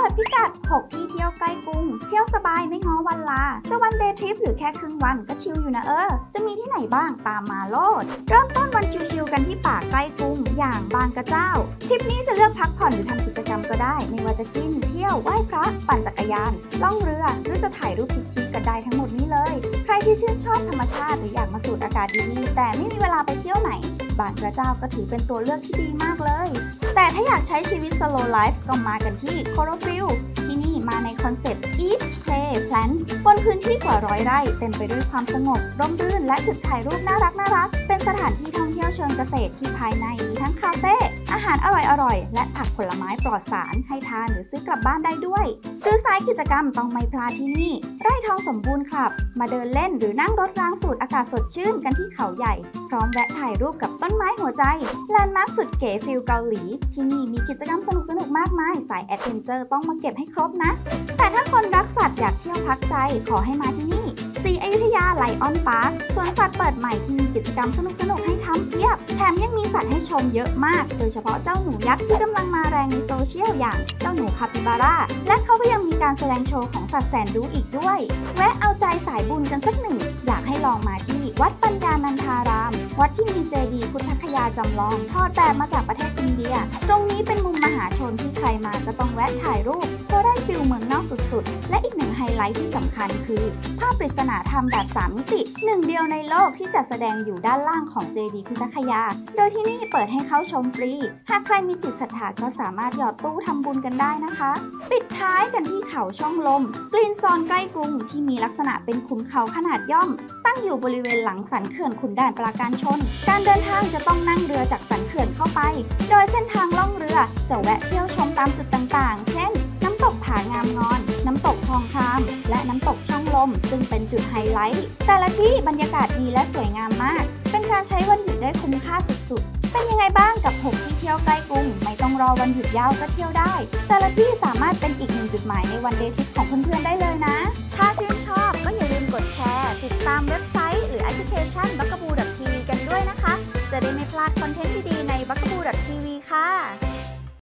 เปิดพิกัด 6 ที่เที่ยวใกล้กรุง เที่ยวสบายไม่ง้อวันลา จะ one day trip หรือแค่ครึ่งวันก็ chill อยู่นะเออ จะมีที่ไหนบ้างตามมาโลด เริ่มต้นวัน chill ๆกันที่ป่าใกล้กรุง อย่างบางกระเจ้า ทริปนี้จะเลือกพักผ่อนหรือทำกิจกรรมก็ได้ ไม่ว่าจะกิน เที่ยว ไหว้พระ ปั่นจักรยาน ล่องเรือ หรือจะถ่ายรูปชิคๆกันได้ทั้งหมดนี้เลย ใครที่ชื่นชอบธรรมชาติหรืออยากมาสูดอากาศดีๆ แต่ไม่มีเวลาไปเที่ยวไหน บางกระเจ้าก็ถือเป็นตัวเลือกที่ดีมากเลย แต่ถ้าอยากใช้ชีวิต slow life ก็มากันที่ c o r o f i l ที่นี่มาในคอนเซปต์ Eat Play Plant บนพื้นที่กว่าร้อยไร่ เต็มไปด้วยความสงบ ร่มรื่นและจุดถ่ายรูปน่ารักน่ารัก เป็นสถานที่ท่องเที่ยวเชิงเกษตรที่ภายในมีทั้งคาเฟ่าหารอร่อยๆ และผักผลไม้ปลอดสารให้ทานหรือซื้อกลับบ้านได้ด้วย หรือสายกิจกรรมต้องไม่พลาดที่นี่ ไร่ทองสมบูรณ์ครับ มาเดินเล่นหรือนั่งรถรางสูดอากาศสดชื่นกันที่เขาใหญ่ พร้อมแวะถ่ายรูปกับต้นไม้หัวใจ landmark สุดเก๋ feel เกาหลี ที่นี่มีกิจกรรมสนุกๆมากมายสาย adventure ต้องมาเก็บให้ครบนะ แต่ถ้าคนรักสัตว์อยากเที่ยวพักใจขอให้มาที่นี่ศรีอยุธยาไลอ้อนปาร์คสวนสัตว์เปิดใหม่ที่มีกิจกรรมสนุกๆให้ทำเพียบแถม ให้ชมเยอะมาก โดยเฉพาะเจ้าหนูยักษ์ที่กำลังมาแรงในโซเชียลอย่างเจ้าหนูคาปิบาร่า และเขาก็ยังมีการแสดงโชว์ของสัตว์แสนรู้อีกด้วย แวะเอาใจสายบุญกันสักหนึ่ง อยากให้ลองมาที่วัดปัญญานันทาราม วัดที่มีเจดีย์พุทธคยาจำลอง ถอดแบบมาจากประเทศอินเดีย ตรงนี้เป็นมุมมหาชนที่ใครมาก็ต้องแวะถ่ายรูปเพราะได้ feel เมืองนอกสุดๆ ไฮไลท์ที่สำคัญคือ ภาพปริศนาธรรมแบบ 3 มิติหนึ่งเดียวในโลกที่จะแสดงอยู่ด้านล่างของเจดีย์พุทธคยา โดยที่นี่เปิดให้เข้าชมฟรี หากใครมีจิตศรัทธาก็สามารถหยอดตู้ทำบุญกันได้นะคะ ปิดท้ายกันที่เขาช่องลมกรีนโซนใกล้กรุงที่มีลักษณะเป็นขุนเขาขนาดย่อม ตั้งอยู่บริเวณหลังสันเขื่อนขุนด่านปราการชน การเดินทางจะต้องนั่งเรือจากสันเขื่อนเข้าไป โดยเส้นทางล่องเรือจะแวะเที่ยวชมตามจุดต่างๆ น้ำตกช่องลม ซึ่งเป็นจุดไฮไลท์ แต่ละที่บรรยากาศดีและสวยงามมาก เป็นการใช้วันหยุดได้คุ้มค่าสุดๆ เป็นยังไงบ้างกับ 6 ที่เที่ยวใกล้กรุง ไม่ต้องรอวันหยุดยาวก็เที่ยวได้ แต่ละที่สามารถเป็นอีกหนึ่งจุดหมายในวันเดย์ทริปของเพื่อนๆได้เลยนะ ถ้าชื่นชอบก็อย่าลืมกดแชร์ ติดตามเว็บไซต์หรือแอปพลิเคชัน b u g a b o o t v กันด้วยนะคะ จะได้ไม่พลาด content ดีๆใน b u g a b o o t v ค่ะ